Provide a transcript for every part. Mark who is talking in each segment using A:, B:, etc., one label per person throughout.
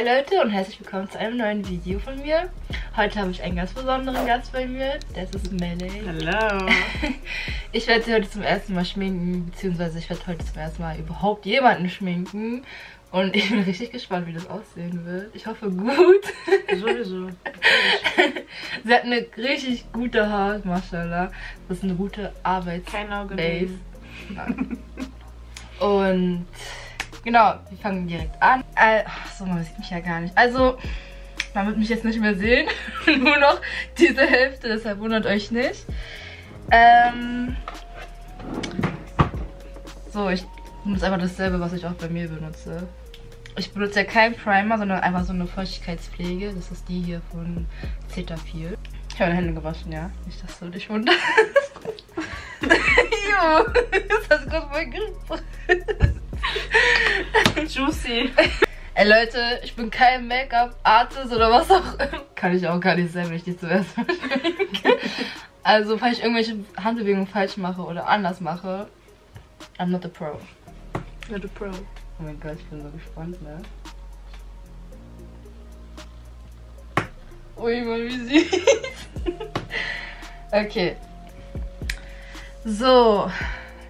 A: Hi Leute und herzlich willkommen zu einem neuen Video von mir. Heute habe ich einen ganz besonderen Gast bei mir. Das ist Melly.
B: Hallo.
A: Ich werde sie heute zum ersten Mal schminken, beziehungsweise ich werde heute zum ersten Mal überhaupt jemanden schminken. Und ich bin richtig gespannt, wie das aussehen wird. Ich hoffe gut.
B: Sowieso.
A: sie hat eine richtig gute Haare, mashallah. Das ist eine gute Arbeits-
B: Kein Auge.
A: Und genau, wir fangen direkt an. Äh, ach so, man sieht mich ja gar nicht. Also, man wird mich jetzt nicht mehr sehen. Nur noch diese Hälfte, deshalb wundert euch nicht. Ähm, so, ich benutze einfach dasselbe, was ich auch bei mir benutze. Ich benutze ja keinen Primer, sondern einfach so eine Feuchtigkeitspflege. Das ist die hier von Cetaphil. Ich habe meine Hände gewaschen, ja. Nicht, dass du dich wunderst. Jo, das hast du gerade voll.
B: Juicy.
A: Ey Leute, ich bin kein Make-up-Artist oder was auch immer. Kann ich auch gar nicht sein, wenn ich die zuerst mal schminke. Also, falls ich irgendwelche Handbewegungen falsch mache oder anders mache, I'm not a pro.
B: Not a pro.
A: Oh mein Gott, ich bin so gespannt, ne? Ui, mal wie süß. okay. So,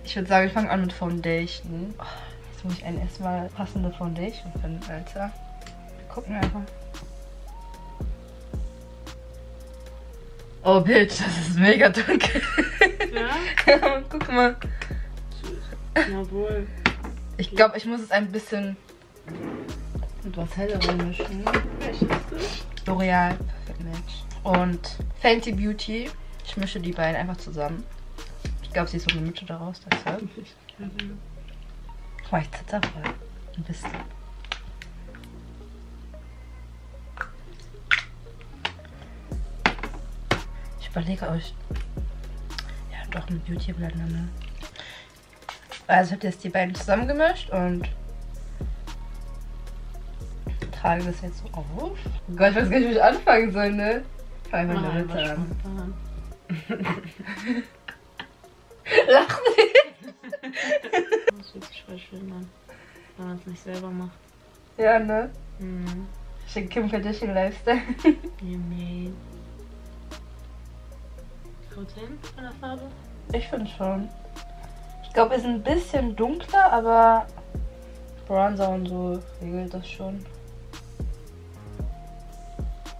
A: ich würde sagen, ich fange an mit Foundation. Oh, muss ich einen erstmal passende Foundation finden, Alter. Wir gucken einfach. Oh, Bitch, das ist mega dunkel.
B: Ja?
A: Guck mal.
B: Jawohl.
A: Ich glaube, ich muss es ein bisschen mit was hellerem mischen.
B: Welches ist
A: L'Oreal Perfect Match. Und Fenty Beauty. Ich mische die beiden einfach zusammen. Ich glaube, sie ist so eine Mitte daraus, deshalb. ich zitter voll. Ein bisschen. Ich überlege euch. Ja, doch mit Beauty Blender, ne? Also ich habe jetzt die beiden zusammengemischt und trage das jetzt so auf. Oh Gott, ich weiß gar nicht, wie ich anfangen soll, ne? Ich fange einfach in der Mitte an. Lachen
B: Das fühlt sich voll schön an. Wenn man es nicht selber macht.
A: Ja, ne?
B: Mhm.
A: Schick Kim Kardashian Lifestyle.
B: Ja, nee. Haut hin von der Farbe?
A: Ich finde schon. Ich glaube, ist ein bisschen dunkler, aber Bronzer und so regelt das schon.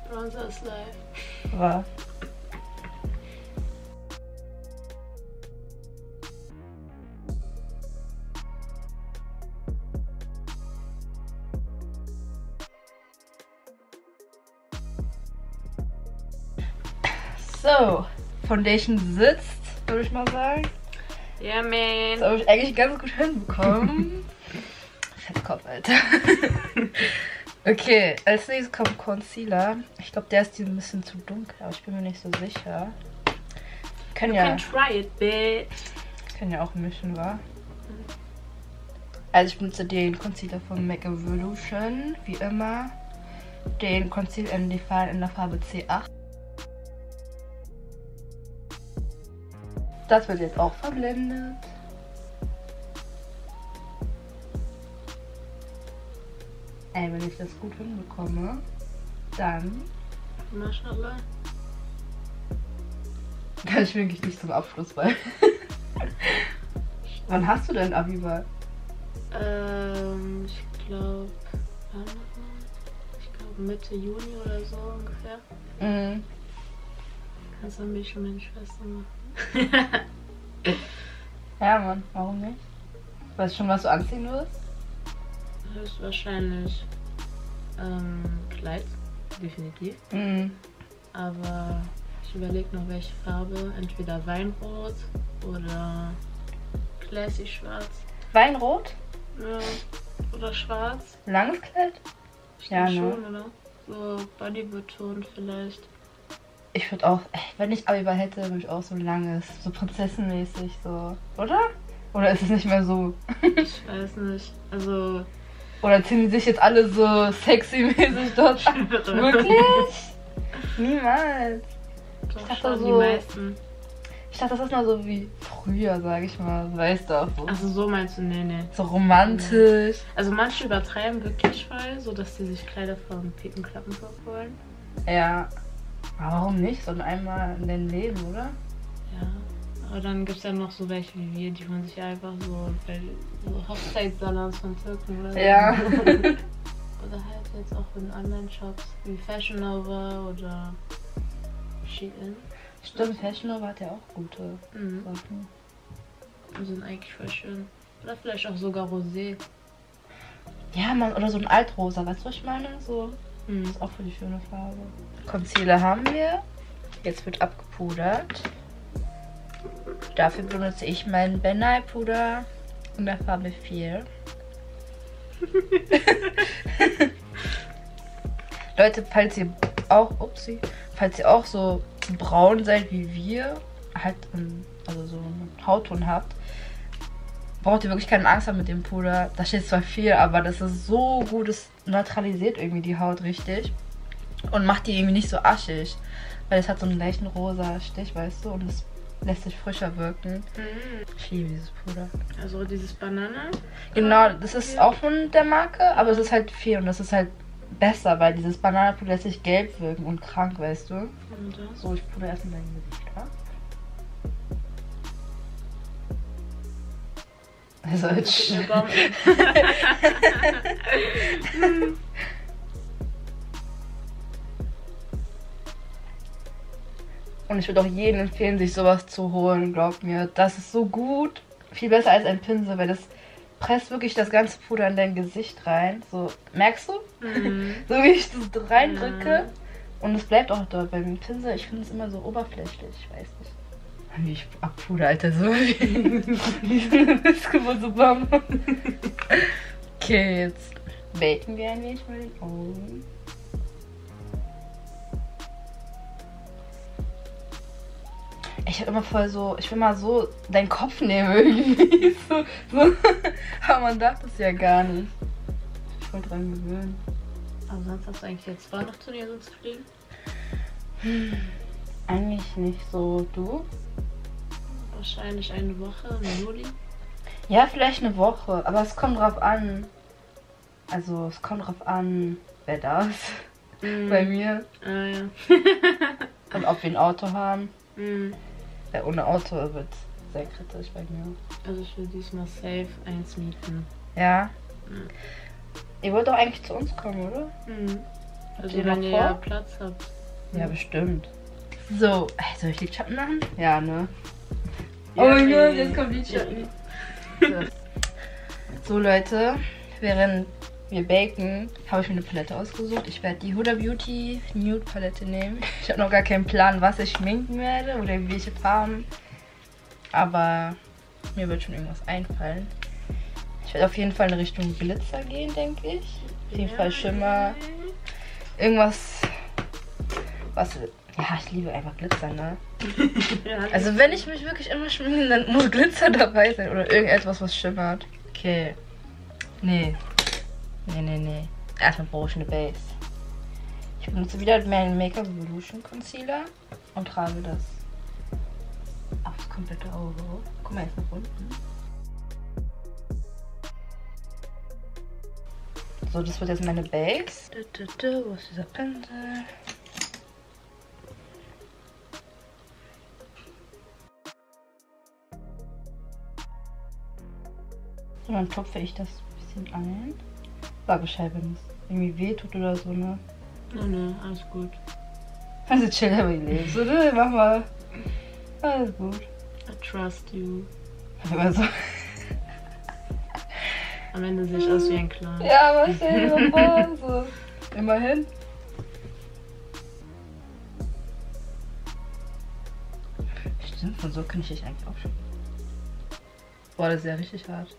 B: Bronzer ist live.
A: War. So, Foundation sitzt, würde ich mal sagen.
B: Ja,
A: Das
B: man.
A: habe ich eigentlich ganz gut hinbekommen. Fettkopf, Alter. okay, als nächstes kommt Concealer. Ich glaube, der ist hier ein bisschen zu dunkel, aber ich bin mir nicht so sicher. Können
B: You
A: ja,
B: can try it, bitch.
A: können ja auch mischen, wa? Also ich benutze den Concealer von MAC Evolution, wie immer. Den Conceal and Define in der Farbe C8. Das wird jetzt auch verblendet. Ey, wenn ich das gut hinbekomme, dann
B: Mashallah.
A: kann ich wirklich nicht zum Abschluss bei. Wann hast du dein Abi-Wahl?
B: Ähm, ich glaube, ich glaube Mitte Juni oder so ungefähr.
A: Mhm.
B: Kannst du mich schon meine Schwester machen?
A: Ja, Mann, warum nicht? Weißt du schon, was du anziehen wirst?
B: Höchstwahrscheinlich ähm, Kleid, definitiv.
A: Mhm.
B: Aber ich überlege noch welche Farbe. Entweder Weinrot oder Classy Schwarz.
A: Weinrot?
B: Ja, oder Schwarz.
A: Langes Kleid?
B: Ich
A: Ja, ne?
B: schon, oder? So Bodybetont vielleicht.
A: Ich würde auch, ey, wenn ich Abi-Wahl hätte, würde ich auch so langes, so prinzessenmäßig, so. Oder? Oder ist es nicht mehr so?
B: Ich weiß nicht. Also.
A: Oder ziehen die sich jetzt alle so sexy-mäßig dort an? Wirklich? Niemals.
B: Doch
A: dachte
B: schon
A: so-
B: die meisten.
A: Ich dachte, das ist mal so wie früher, sag ich mal. Weißt du auch so.
B: Also so meinst du, nee, nee.
A: So romantisch.
B: Also manche übertreiben wirklich voll, so dass sie sich Kleider vom Pickenklappenburg holen.
A: Ja. Aber warum nicht? So einmal in deinem Leben, oder?
B: Ja. Aber dann gibt es ja noch so welche wie wir, die holen sich einfach so, so Hochzeitssalons von Türken oder so.
A: Ja.
B: oder halt jetzt auch in Online-Shops wie Fashion Nova oder Shein.
A: Stimmt, Fashion Nova hat ja auch gute
B: Mhm.
A: Sachen.
B: Die sind eigentlich voll schön. Oder vielleicht auch sogar Rosé.
A: Ja, man, oder so ein Altrosa, weißt du, was ich meine? So,
B: Mhm.
A: ist auch für die schöne Farbe. Concealer haben wir. Jetzt wird abgepudert. Dafür benutze ich meinen Ben Nye Puder in der Farbe 4. Leute, falls ihr auch, upsie, falls ihr auch so braun seid wie wir, halt, ähm, also so einen Hautton habt, braucht ihr wirklich keine Angst haben mit dem Puder. Da steht zwar viel, aber das ist so gut, es neutralisiert irgendwie die Haut richtig und macht die irgendwie nicht so aschig, weil es hat so einen leichten rosa Stich, weißt du, und es lässt sich frischer wirken.
B: Mhm.
A: Ich liebe dieses Puder.
B: Also dieses Banane.
A: Genau, das ist auch von der Marke, aber es ist halt viel und das ist halt besser, weil dieses Bananenpuder lässt sich gelb wirken und krank, weißt du.
B: Und das.
A: So, ich puder erstmal dein Gesicht ab. Also jetzt.
B: Baum-
A: Und ich würde auch jedem empfehlen, sich sowas zu holen, glaub mir. Das ist so gut. Viel besser als ein Pinsel, weil das presst wirklich das ganze Puder in dein Gesicht rein. So, merkst du?
B: Mhm.
A: So wie ich das reindrücke. Und es bleibt auch dort. Beim Pinsel, ich finde es immer so oberflächlich. Ich weiß nicht. Wie ich abpuder, Alter. So wie, wie so so bam. Okay, jetzt baken wir ein wenig mit den Augen. Ich hab immer voll so, ich will mal so deinen Kopf nehmen irgendwie. So, so. Aber man darf das ja gar nicht. Ich wollte dran gewöhnen.
B: Aber sonst hast du eigentlich jetzt vor, nach Tunesien zu fliegen?
A: Eigentlich nicht so. Du?
B: Wahrscheinlich eine Woche im Juli.
A: Ja, vielleicht eine Woche, aber es kommt drauf an. Also es kommt drauf an, wer da ist bei mir
B: Ah ja.
A: und ob wir ein Auto haben.
B: Mhm.
A: Weil ohne Auto wird sehr kritisch bei mir.
B: Also ich will diesmal safe eins mieten.
A: Ja.
B: Mhm.
A: Ihr wollt doch eigentlich zu uns kommen, oder?
B: Mhm. Also
A: ihr
B: wenn
A: noch
B: ihr
A: vor?
B: ja Platz habt.
A: Ja, bestimmt. So, soll ich Lidschatten machen? Ja, ne? Oh mein. Gott, jetzt kommt Lidschatten. so, Leute, während wir baken, habe ich mir eine Palette ausgesucht. Ich werde die Huda Beauty Nude Palette nehmen. Ich habe noch gar keinen Plan, was ich schminken werde oder welche Farben. Aber mir wird schon irgendwas einfallen. Ich werde auf jeden Fall in Richtung Glitzer gehen, denke ich. Auf jeden Fall Schimmer. Irgendwas, was... Ja, ich liebe einfach Glitzer, ne? Also wenn ich mich wirklich immer schminke, dann muss Glitzer dabei sein oder irgendetwas, was schimmert. Okay. Nee. Nee, nee, nee. Erstmal brauche ich eine Base. Ich benutze wieder meinen Make-up Evolution Concealer und trage das aufs komplette Auge. Guck mal jetzt nach unten. So, das wird jetzt meine Base. Wo ist dieser Pinsel? Und dann tupfe ich das ein bisschen ein. Sag Bescheid, wenn es irgendwie wehtut oder so, ne?
B: Nee, nee, alles gut.
A: Also chill aber die lebst, oder? Mach mal. Alles gut.
B: I trust you.
A: Aber so.
B: Am Ende sehe ich aus wie ein Clown.
A: Ja, aber stell dir mal vor, so. Immerhin. Stimmt, von so kann ich dich eigentlich auch schon. Boah, das ist ja richtig hart.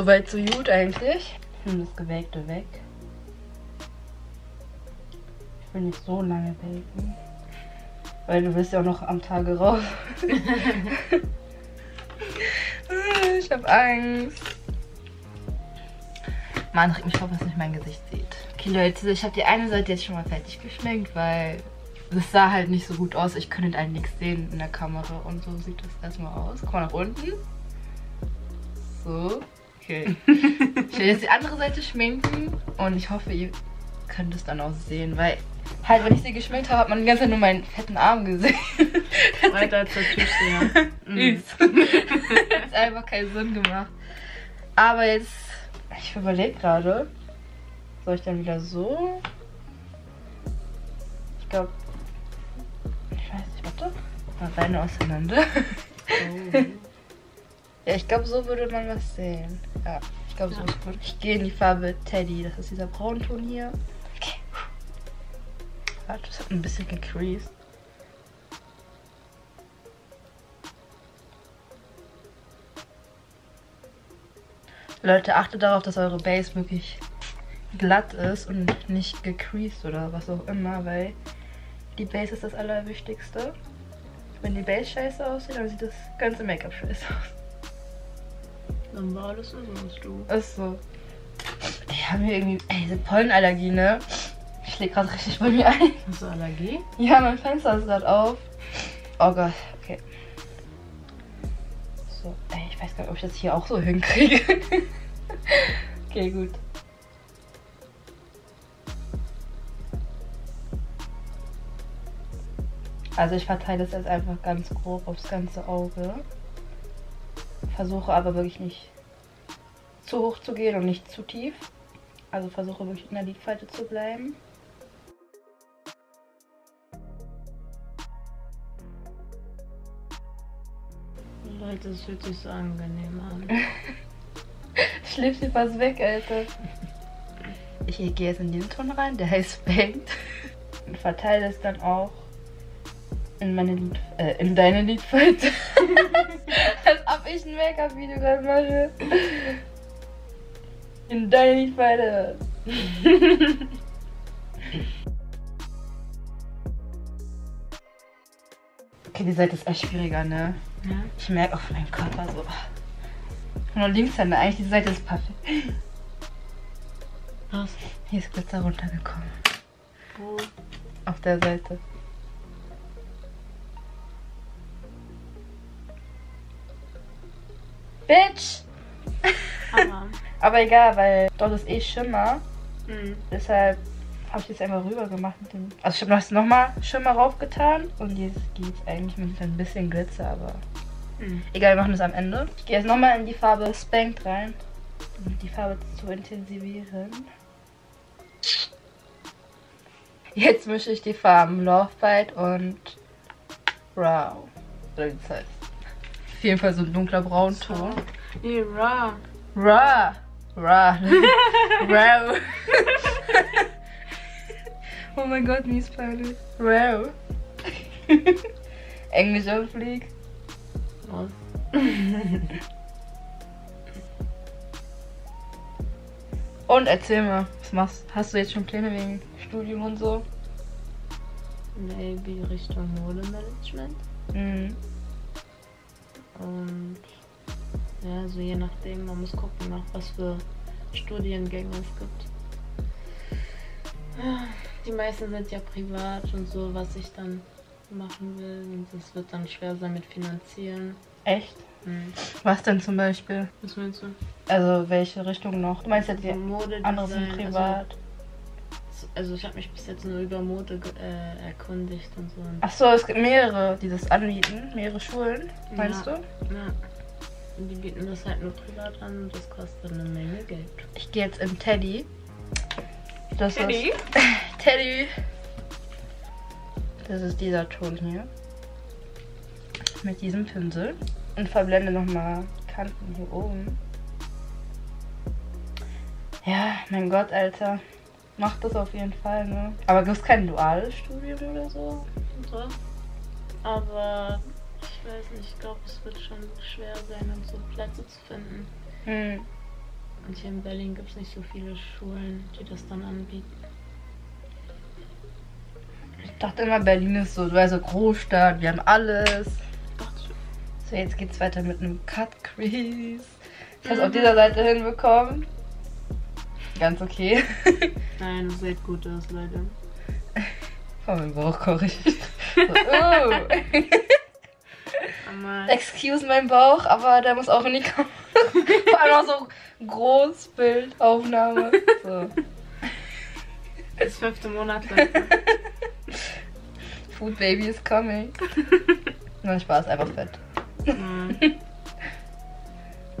A: Soweit so gut eigentlich. Ich nehme das Gewägte weg. Ich will nicht so lange baken. Weil du willst ja auch noch am Tage raus. ich hab Angst. Mann, reg mich auf, dass nicht mein Gesicht sieht. Okay, Leute, ich habe die eine Seite jetzt schon mal fertig geschminkt, weil das sah halt nicht so gut aus. Ich könnte halt nichts sehen in der Kamera und so sieht das erstmal aus. Guck mal nach unten. So. Okay. Ich will jetzt die andere Seite schminken und ich hoffe, ihr könnt es dann auch sehen, weil halt, wenn ich sie geschminkt habe, hat man die ganze Zeit nur meinen fetten Arm gesehen.
B: Weiter zur Tischseher.
A: Süß. Hat einfach keinen Sinn gemacht. Aber jetzt, ich überlege gerade, soll ich dann wieder so? Ich glaube, ich weiß nicht, warte. Mal Beine auseinander.
B: Oh.
A: Ja, ich glaube, so würde man was sehen. Ja, ich glaube, so
B: Ja.
A: ist gut. Ich gehe in die Farbe Teddy. Das ist dieser Braunton hier. Okay. Warte, das hat ein bisschen gecreased. Leute, achtet darauf, dass eure Base wirklich glatt ist und nicht gecreased oder was auch immer, weil die Base ist das Allerwichtigste. Wenn die Base scheiße aussieht, dann sieht das ganze Make-up scheiße aus.
B: Dann war alles umsonst, du.
A: Ist so. Ich habe mir irgendwie. Ey, diese Pollenallergie, ne? Ich schlägt gerade richtig bei mir ein.
B: Hast du Allergie?
A: Ja, mein Fenster ist gerade auf. Oh Gott, okay. So, ey, ich weiß gar nicht, ob ich das hier auch so hinkriege. okay, gut. Also ich verteile es jetzt einfach ganz grob aufs ganze Auge. Versuche aber wirklich nicht zu hoch zu gehen und nicht zu tief. Also versuche wirklich in der Lidfalte zu bleiben.
B: Leute, es fühlt sich so angenehm an.
A: Schläft dir was weg, Alter. Ich gehe jetzt in diesen Ton rein, der heißt Paint. Und verteile es dann auch in meine Lied äh, in deine Liedfalte. Ich ein Make-up-Video gerade mache. In deine Liedfalte. okay, die Seite ist echt schwieriger, ne?
B: Ja?
A: Ich merke auf meinem Körper so. Nur Linkshänder, eigentlich die Seite ist perfekt.
B: Was?
A: Hier ist Glitzer runtergekommen.
B: Wo?
A: Auf der Seite. Bitch!
B: Aber.
A: Aber egal, weil dort ist eh Schimmer.
B: Mhm.
A: Deshalb habe ich jetzt einfach rüber gemacht mit dem. Also ich habe noch nochmal Schimmer raufgetan. Und jetzt geht's eigentlich mit ein bisschen Glitzer, aber.
B: Mhm.
A: Egal, wir machen das am Ende. Ich gehe jetzt nochmal in die Farbe Spanked rein, um die Farbe zu intensivieren. Jetzt mische ich die Farben Love Bite und Brow. Oder wie das heißt. Auf jeden Fall so ein dunkler Braunton.
B: Nee, raw.
A: Ra. Ra. Ra. oh mein Gott, mies peinlich. Ra. Englischer Flieg.
B: Was?
A: Und erzähl mal, was machst Hast du jetzt schon Pläne wegen Studium und so?
B: Maybe Richtung Modemanagement.
A: Mhm.
B: Und ja, so je nachdem, man muss gucken, nach was für Studiengänge es gibt. Die meisten sind ja privat und so, was ich dann machen will. Und es wird dann schwer sein mit Finanzieren.
A: Echt?
B: Hm.
A: Was denn zum Beispiel?
B: Was meinst du?
A: Also welche Richtung noch? Du meinst ja die
B: Modedesign.
A: anderen sind privat.
B: Also, also ich habe mich bis jetzt nur über Mode äh, erkundigt und so.
A: Ach so, es gibt mehrere, die das anbieten. Mehrere Schulen, meinst
B: Ja.
A: du?
B: Ja. Und die bieten das halt nur privat an und das kostet eine Menge Geld.
A: Ich gehe jetzt in Teddy. Das
B: Teddy?
A: ist Teddy. Das ist dieser Ton hier. Mit diesem Pinsel. Und verblende nochmal Kanten hier oben. Ja, mein Gott, Alter. Mach das auf jeden Fall, ne? Aber gibt es kein duales Studium oder so?
B: so. Aber ich weiß nicht, ich glaube, es wird schon schwer sein, um so Plätze zu finden.
A: Hm.
B: Und hier in Berlin gibt es nicht so viele Schulen, die das dann anbieten.
A: dachte immer, Berlin ist so, du weißt, so Großstadt, wir haben alles. So, jetzt geht's weiter mit einem Cut Crease. Ich hab's auf dieser Seite hinbekommen. Ganz okay.
B: Nein, das sieht gut aus, Leute.
A: Von meinem Bauch korrigiert. So, oh. Excuse mein Bauch, aber der muss auch in die Kamera. Vor allem auch so Großbildaufnahme. So.
B: das fünfte Monat, Leute.
A: Food Baby is coming. Nein, Spaß, einfach fett.
B: Mhm.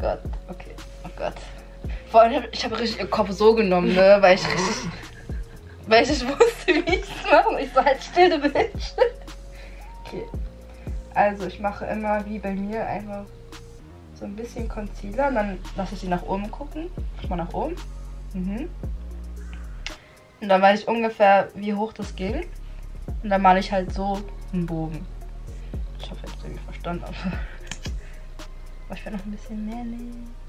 A: Gott, okay. Oh Gott. Vor allem, ich habe richtig den Kopf so genommen, ne? Weil ich richtig. Weil ich wusste, wie ich es mache. Ich so halt still, du Bitch. Okay. Also, ich mache immer wie bei mir einfach so ein bisschen Concealer. Und dann lasse ich sie nach oben gucken. Guck mal nach oben. Mhm. Und dann weiß ich ungefähr, wie hoch das ging. Und dann male ich halt so einen Bogen. Ich hoffe, ich habe irgendwie verstanden, aber. Aber ich will noch ein bisschen mehr nehmen.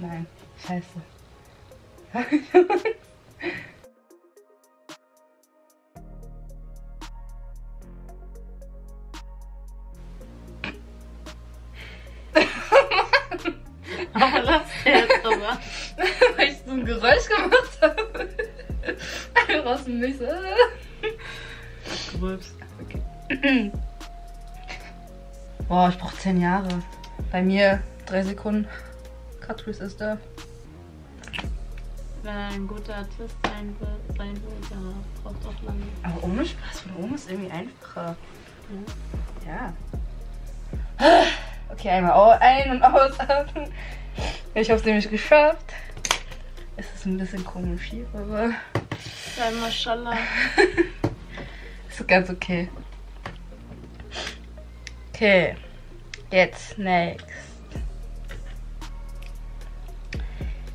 A: Nein. Scheiße.
B: Aber lass jetzt drüber.
A: Weil ich so ein Geräusch gemacht habe. Einfach aus dem Nichts.
B: Grübs.
A: Okay. Boah, ich brauche 10 Jahre. Bei mir 3 Sekunden. Catrice ist da.
B: Wenn er ein guter Artist sein will, sein will der braucht auch lange.
A: Aber ohne Spaß, von oben ist irgendwie einfacher.
B: Ja.
A: Ja. Okay, einmal ein- und ausatmen. Ich habe es nämlich geschafft. Es ist ein bisschen komisch hier, aber
B: Ja, Mashallah.
A: ist ganz okay. Okay, jetzt next.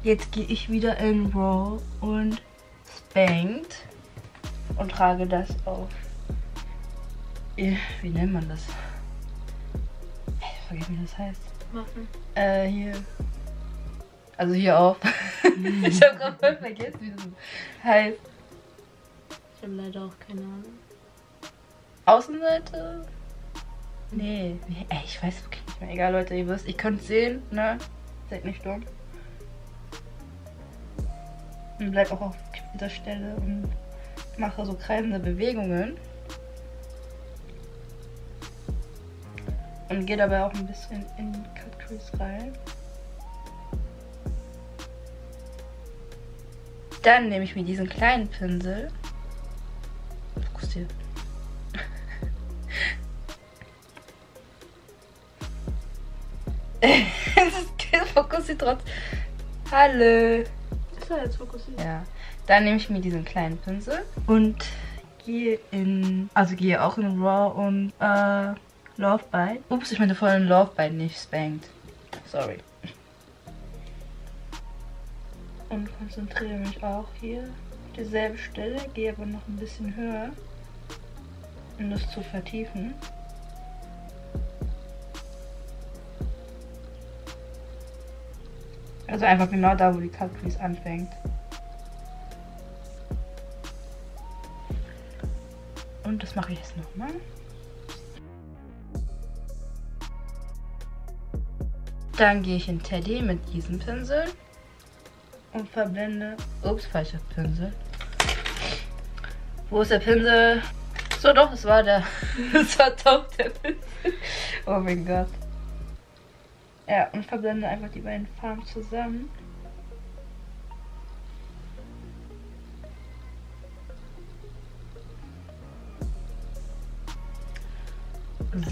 A: Jetzt gehe ich wieder in Raw und Spanked und trage das auf. Wie nennt man das? Ich vergesse, wie das heißt.
B: Machen.
A: Äh, hier. Also hier auf. ich habe gerade voll vergessen, wie das heißt.
B: Ich habe leider auch keine Ahnung.
A: Außenseite? Nee. nee. Ey, ich weiß wirklich nicht mehr. Egal, Leute, ihr wisst, ihr könnt sehen, ne? Seid nicht dumm. Und bleib auch auf dieser Stelle und mache so kreisende Bewegungen. Und gehe dabei auch ein bisschen in Cut Crease rein. Dann nehme ich mir diesen kleinen Pinsel. Fokussiert. Fokussiert trotzdem. Hallo.
B: Er jetzt fokussiert?
A: Ja. Dann nehme ich mir diesen kleinen Pinsel und gehe in. Also gehe auch in Raw und äh, Love Bite. Ups, ich meine vorhin Love Bite, nicht Spanked. Sorry. Und konzentriere mich auch hier auf dieselbe Stelle, gehe aber noch ein bisschen höher, um das zu vertiefen. Also einfach genau da, wo die Cut Crease anfängt. Und das mache ich jetzt nochmal. Dann gehe ich in Teddy mit diesem Pinsel und verblende. Ups, falscher Pinsel. Wo ist der Pinsel? So doch, es war der. Es war doch der Pinsel. Oh mein Gott. Ja, und verblende einfach die beiden Farben zusammen.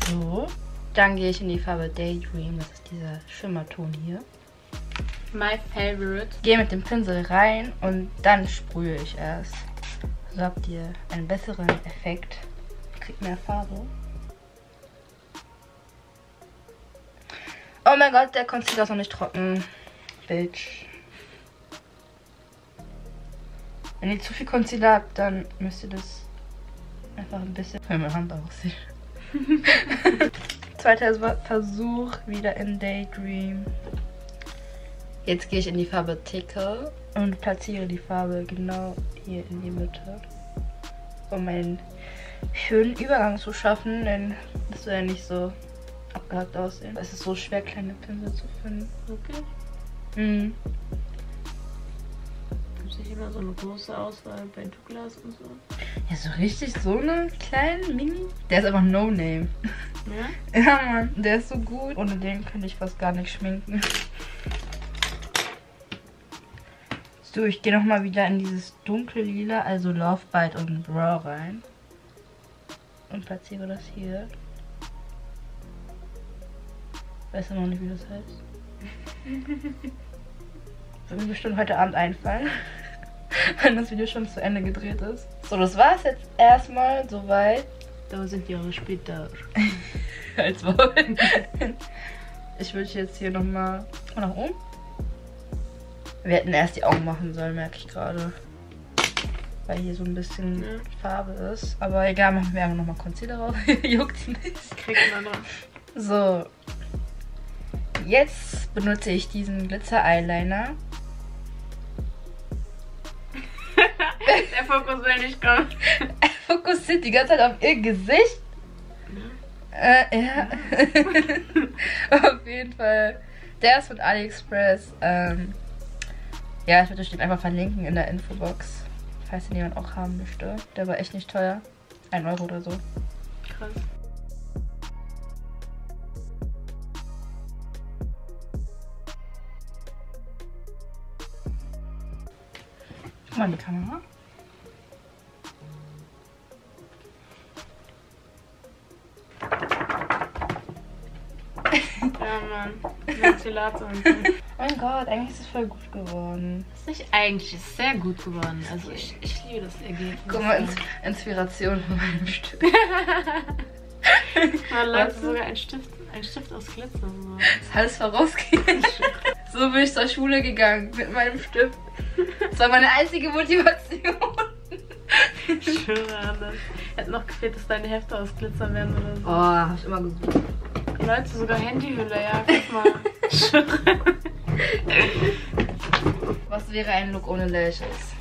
A: So. Dann gehe ich in die Farbe Daydream. Das ist dieser Schimmerton hier.
B: My favorite.
A: Gehe mit dem Pinsel rein und dann sprühe ich erst. So habt ihr einen besseren Effekt. Kriegt mehr Farbe. Oh mein Gott, der Concealer ist noch nicht trocken. Bitch. Wenn ihr zu viel Concealer habt, dann müsst ihr das einfach ein bisschen für meine Hand aussehen. Zweiter Versuch wieder in Daydream. Jetzt gehe ich in die Farbe Tickle und platziere die Farbe genau hier in die Mitte. Um einen schönen Übergang zu schaffen, denn das soll ja nicht so abgehackt aussehen. Es ist so schwer, kleine Pinsel zu finden.
B: Okay.
A: Mhm.
B: Gibt es immer so eine große Auswahl bei Douglas und so?
A: Ja, so richtig so einen kleinen Mini. Der ist einfach No-Name.
B: Ja?
A: Ja, Mann, der ist so gut. Ohne den könnte ich fast gar nicht schminken. So, ich gehe nochmal wieder in dieses dunkle Lila, also Love Bite und Raw rein. Und platziere das hier. Weiß immer noch nicht, wie das heißt. Wird mir bestimmt heute Abend einfallen. Wenn das Video schon zu Ende gedreht ist. So, das war es jetzt erstmal soweit.
B: Tausend Jahre später.
A: Als Maul. Ich würde jetzt hier nochmal nach oben. Wir hätten erst die Augen machen sollen, merke ich gerade. Weil hier so ein bisschen
B: Ja.
A: Farbe ist. Aber egal, machen wir einfach nochmal Concealer drauf. Juckt nicht.
B: Kriegt man noch.
A: So. Jetzt benutze ich diesen Glitzer-Eyeliner.
B: Der Fokus will nicht kommen.
A: Er fokussiert die ganze Zeit auf ihr Gesicht. Äh, ja. auf jeden Fall. Der ist von AliExpress. Ähm, ja, ich würde euch den einfach verlinken in der Infobox. Falls den jemand auch haben möchte. Der war echt nicht teuer. Ein Euro oder so.
B: Krass.
A: Die Kamera.
B: Ja, Mann. Ventilator so.
A: Mein Gott, eigentlich ist es voll gut geworden.
B: ist nicht eigentlich, ist sehr gut geworden. Also ich, ich liebe das Ergebnis.
A: Guck mal, Ins Inspiration von meinem Stück.
B: Man Leute, sogar ein Stift, ein Stift aus Glitzer. So.
A: Das alles vorausgehen. So bin ich zur Schule gegangen mit meinem Stift. Das war meine einzige Motivation.
B: Das. Hätte noch gefehlt, dass deine Hefte aus Glitzer werden oder so.
A: Oh, hab ich immer gesucht.
B: Leute, sogar Handyhülle, ja, guck mal.
A: Was wäre ein Look ohne Lashes?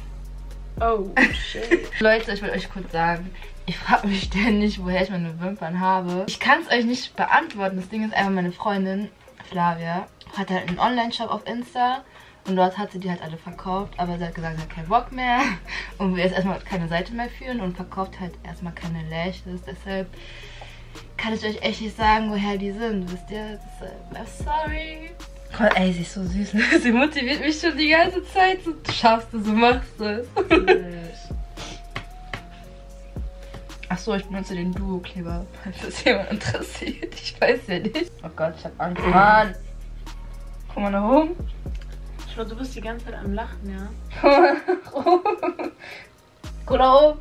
B: Oh, shit.
A: Leute, ich will euch kurz sagen, ich frage mich ständig, woher ich meine Wimpern habe. Ich kann es euch nicht beantworten. Das Ding ist einfach, meine Freundin Flavia hat halt einen Online-Shop auf Insta und dort hat sie die halt alle verkauft, aber sie hat gesagt, sie hat keinen Bock mehr und will jetzt erstmal keine Seite mehr führen und verkauft halt erstmal keine Lashes. Deshalb kann ich euch echt nicht sagen, woher die sind. Wisst ihr? Deshalb, I'm sorry. Gott, ey, sie ist so süß. ne? Sie motiviert mich schon die ganze Zeit. So, du schaffst es, du machst es. Ach so, ich benutze den Duo-Kleber, falls das jemand interessiert. Ich weiß ja nicht. Oh Gott, ich hab Angst. Mann. Guck mal nach oben.
B: Ich schwöre, du bist die ganze Zeit am Lachen, ja.
A: Guck.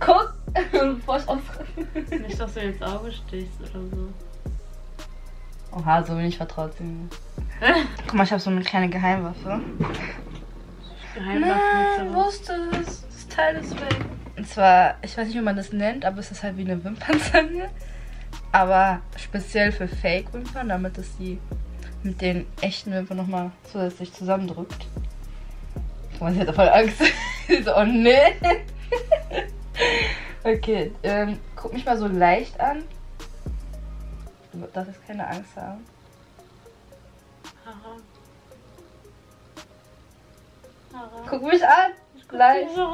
A: Guck. Bevor ich ausraste.
B: Nicht, dass du ins Auge stichst oder so.
A: Oha, so wenig vertraut sie mir. Guck mal, ich habe so eine kleine Geheimwaffe. Nein,
B: Geheimwaffen.
A: wusste es. Das Teil ist weg. Und zwar, ich weiß nicht, wie man das nennt, aber es ist halt wie eine Wimpernzange. Aber speziell für Fake-Wimpern, damit es die mit den echten Wimpern nochmal zusätzlich zusammendrückt. Guck mal, sie hat voll Angst. so, oh nee. okay, ähm, guck mich mal so leicht an. Du darfst keine Angst haben. Guck mich an. Leicht.
B: So.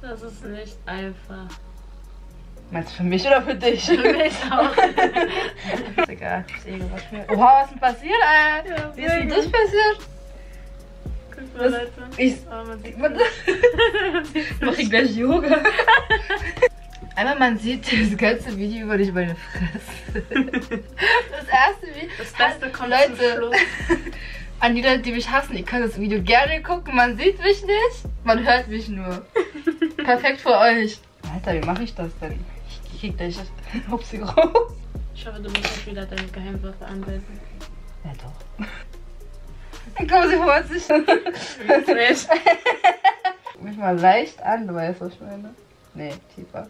B: Das ist nicht einfach.
A: Meinst du für mich oder für dich?
B: Für mich auch.
A: ist egal. Ist eh gewaschen. Oha, was ist denn passiert, Alter?
B: Ja,
A: Wie ist denn das passiert?
B: Guck mal, Leute.
A: Ich-
B: Oh, man sieht
A: Man- Mach ich gleich Yoga. Einmal man sieht das ganze Video über nicht meine Fresse. Das erste Video.
B: Das Beste kommt
A: Leute,
B: zum Schluss.
A: An die Leute, die mich hassen, ihr könnt das Video gerne gucken. Man sieht mich nicht, man hört mich nur. Perfekt für euch. Alter, wie mache ich das denn? Ich krieg gleich Hupsi raus.
B: Ich hoffe, du musst nicht wieder deine Geheimwaffe anwenden.
A: Ja doch. Dann kommen sie vor sich. Guck mich mal leicht an, du weißt, was ich meine. Nee, tiefer.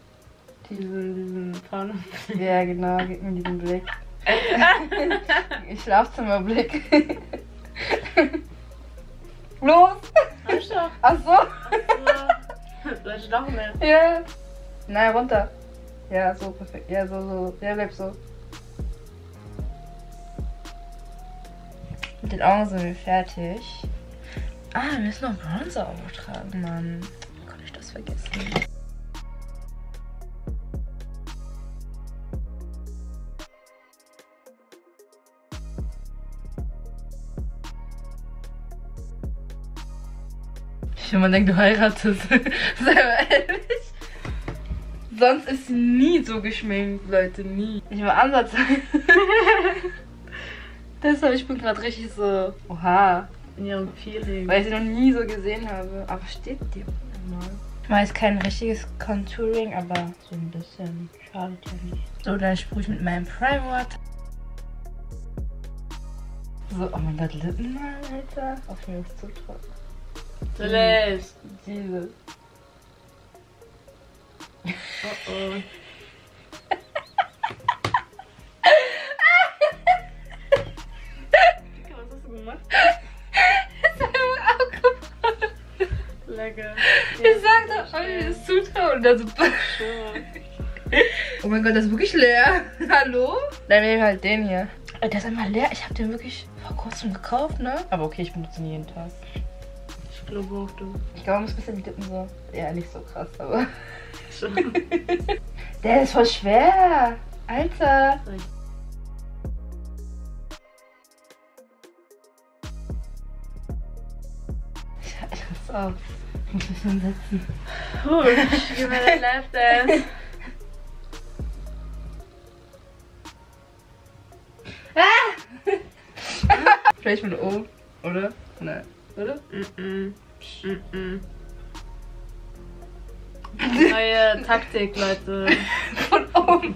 A: Tiefer.
B: Diesen Porno.
A: Ja, genau, gib mir diesen Blick. Schlafzimmerblick. Los!
B: Reicht doch.
A: Ach so.
B: So. Vielleicht noch mehr.
A: Ja. Nein, runter. Ja, so perfekt. Ja, so, so. Ja, bleib so. Mit den Augen sind wir fertig. Ah, wir müssen noch Bronzer auftragen, Mann. Wie konnte ich das vergessen? Will, man denkt, du heiratest. Selber ehrlich. Sonst ist sie nie so geschminkt, Leute, nie. Ich war ansatzweise. Deshalb, ich bin gerade richtig so, oha,
B: In ihrem Feeling.
A: weil ich sie noch nie so gesehen habe. Aber steht dir mal. Ich weiß kein richtiges Contouring, aber so ein bisschen schadet ja nicht. So, dann sprühe ich mit meinem Primer. So, oh mein Gott, Lippen mal, Alter. Auf mir ist zu trocken.
B: Celeste.
A: Jesus.
B: Oh oh. Was hast du gemacht? Lecker.
A: Ich sag doch, oh, mir ist zutrauen. Und dann so, oh mein Gott, das ist wirklich leer. Hallo? Dann nehmen wir halt den hier. Der ist einmal leer. Ich habe den wirklich vor kurzem gekauft, ne? Aber okay, ich benutze ihn jeden Tag.
B: Ich glaube auch du.
A: Ich glaube, man muss ein bisschen die Lippen so. Ja, nicht so krass, aber.
B: Schon.
A: Der ist voll schwer. Alter. Ich raste auf. Ich muss mich hinsetzen.
B: Puh, ich gebe mir den Left Dance.
A: Vielleicht von oben, oder? Nein. Oder?
B: Mm-mm. Mm-mm. Neue Taktik, Leute.
A: Von oben.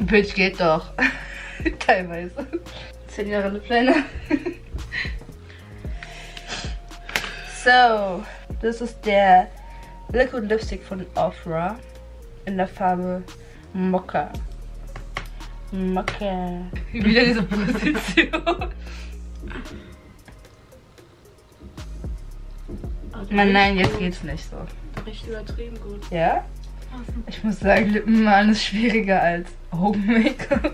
A: Bitch geht doch. Teilweise. Zehn Jahre Lippleiner. so, das ist der Liquid Lipstick von Ofra in der Farbe Mokka. Mokka. Wieder diese Position. Mann, nein, jetzt geht's nicht so.
B: Richtig übertrieben gut.
A: Ja? Ich muss sagen, Lippenmalen ist schwieriger als Augen-Make-up.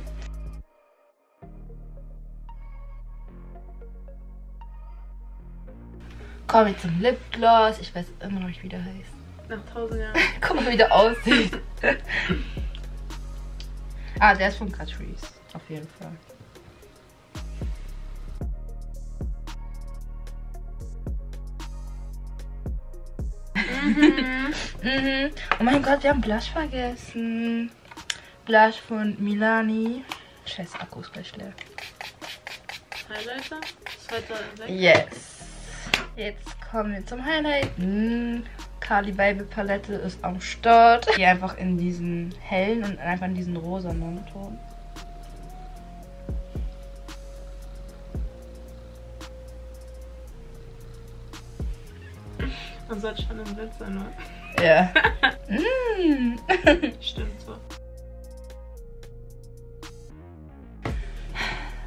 A: Kommen wir zum Lipgloss. Ich weiß immer noch nicht, wie der heißt.
B: Nach tausend Jahren.
A: Guck mal, wie der aussieht. ah, der ist von Catrice. Auf jeden Fall. Mhm. Oh mein Gott, wir haben Blush vergessen. Blush von Milani. Scheiße, Akku ist gleich leer.
B: Highlighter? Zweiter.
A: Yes. Jetzt kommen wir zum Highlighten. Carly Baby Palette ist am Start. Hier einfach in diesen hellen und einfach in diesen rosanen Ton.
B: Man sollte schon im Bild sein, ne?
A: Ja. mm.
B: Stimmt so.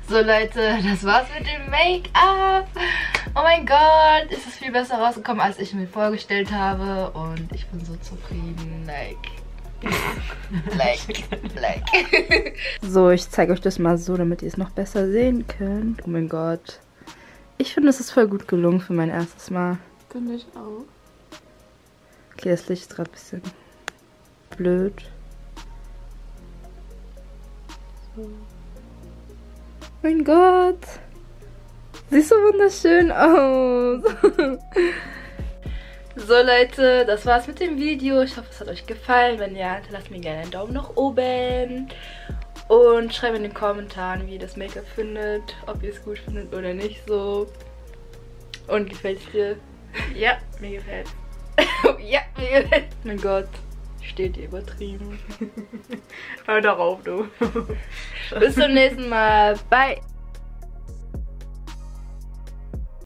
A: So Leute, das war's mit dem Make-up. Oh mein Gott, ist es viel besser rausgekommen, als ich mir vorgestellt habe. Und ich bin so zufrieden. Like. like, like. so, ich zeige euch das mal so, damit ihr es noch besser sehen könnt. Oh mein Gott. Ich finde, es ist voll gut gelungen für mein erstes Mal.
B: Finde ich auch.
A: Okay, das Licht ist gerade ein bisschen blöd.
B: So.
A: Mein Gott. Siehst so wunderschön aus. so Leute, das war's mit dem Video. Ich hoffe, es hat euch gefallen. Wenn ja, lasst mir gerne einen Daumen nach oben. Und schreibt in den Kommentaren, wie ihr das Make-up findet. Ob ihr es gut findet oder nicht so. Und gefällt es dir? Ja, mir gefällt Ja, Mein Gott. Steht ihr übertrieben.
B: Hör darauf, du.
A: Bis zum nächsten Mal. Bye.